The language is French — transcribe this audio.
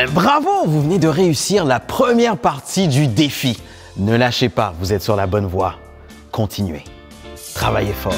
Ben, bravo, vous venez de réussir la première partie du défi. Ne lâchez pas, vous êtes sur la bonne voie. Continuez. Travaillez fort.